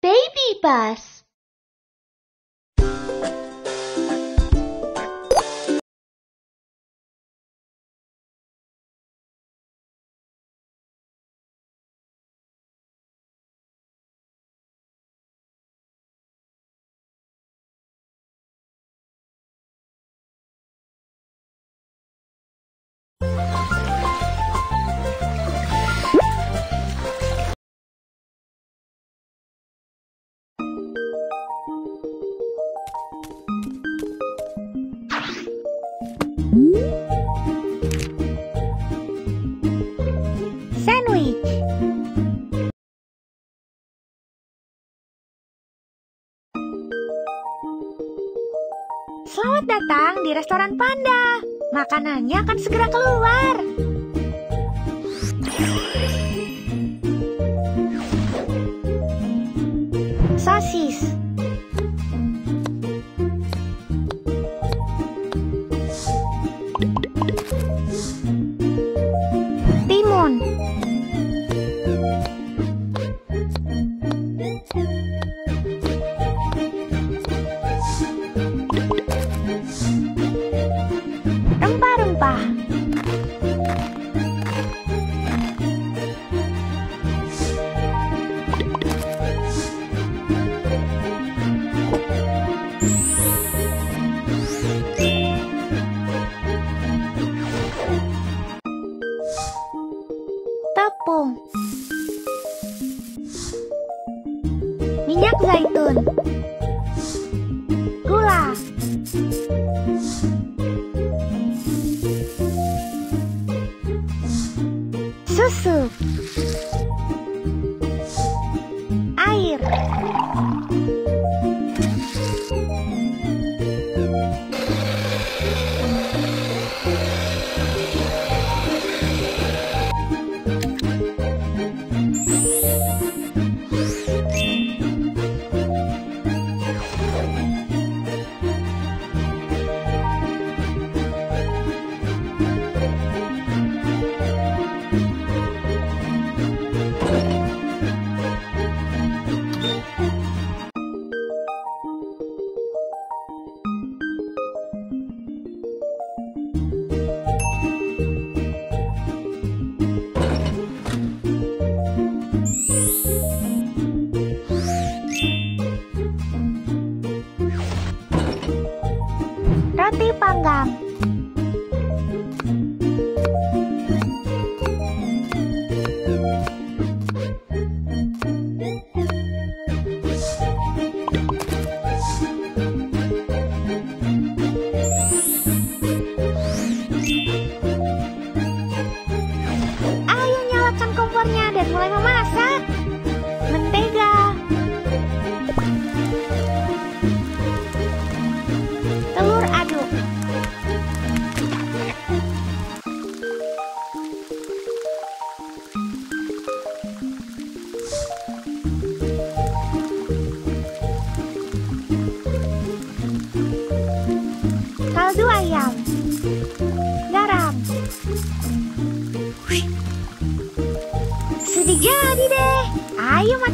Baby bus. Selamat datang di restoran Panda. Makanannya akan segera keluar. Sosis. Thank you.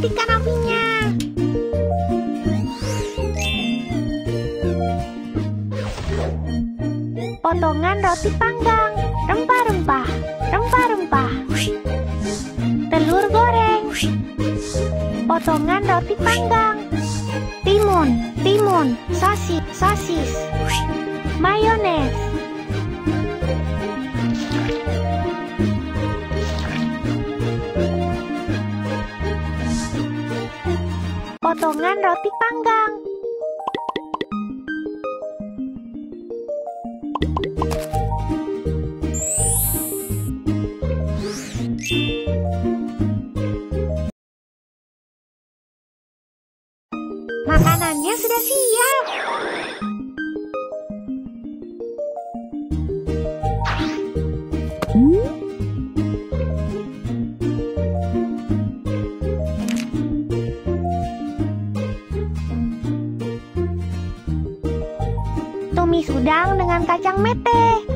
Matikan apinya. Potongan roti panggang, rempah-rempah, rempah-rempah. Telur goreng. Potongan roti panggang. Timun, timun, sosis, sosis. Mayones. Potongan roti panggang. Makanannya udang dengan kacang mete.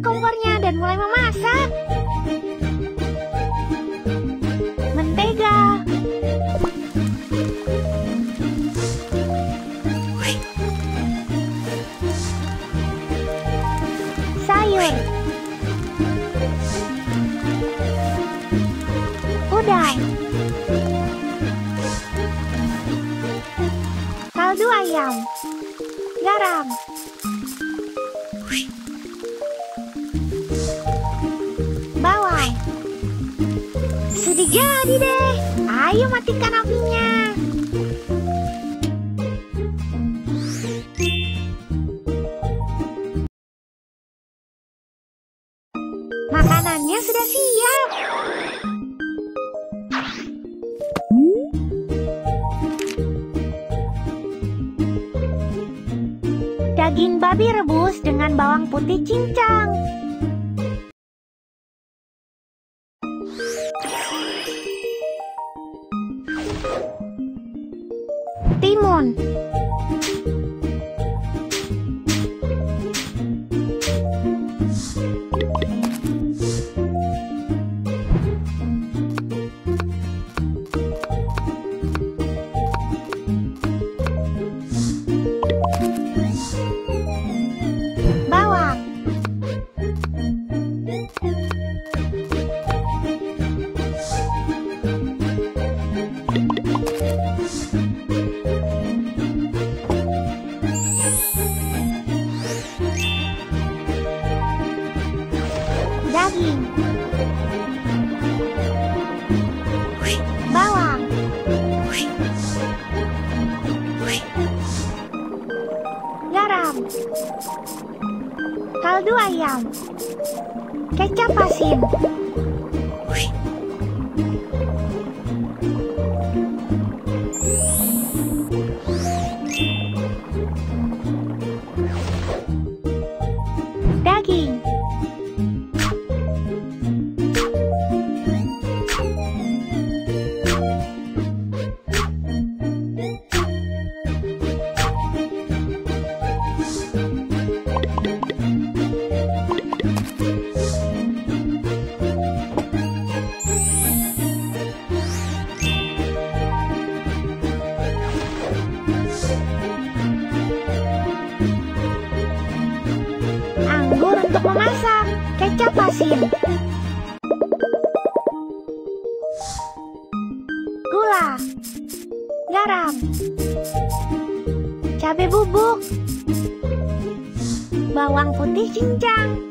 頑張れ Ayo matikan apinya. on. untuk memasak kecap asin. Gula, garam, cabai bubuk, bawang putih cincang.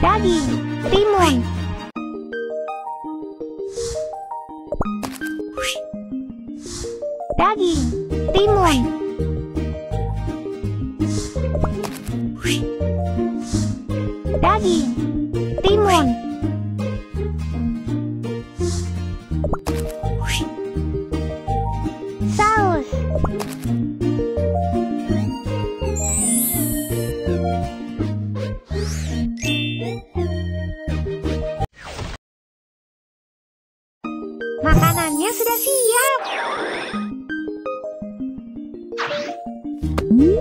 Daddy, Timon. Daddy, Timon. Makanannya sudah siap. Hmm?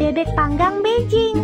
Bebek panggang Beijing.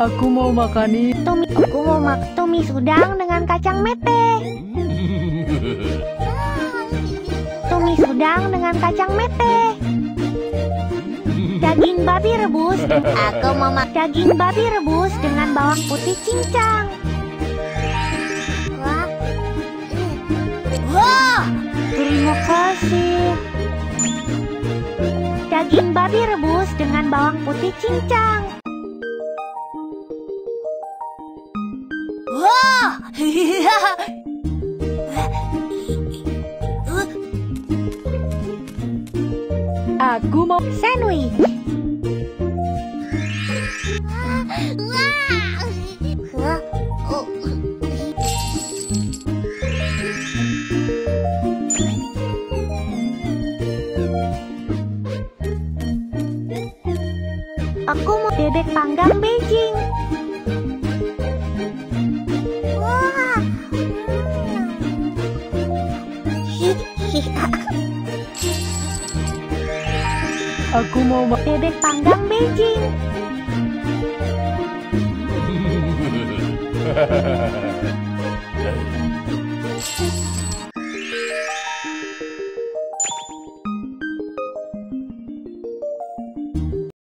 Aku mau makan ini. aku mau makan Tomi Sudang dengan kacang mete. tumis Sudang dengan kacang mete. Daging babi rebus. Aku mau makan daging babi rebus dengan bawang putih cincang. Wah. Terima kasih daging babi rebus dengan bawang putih cincang. Aku mau Sandwich. Aku mau bebek panggang Beijing. Aku mau ma- Bebek panggang Beijing.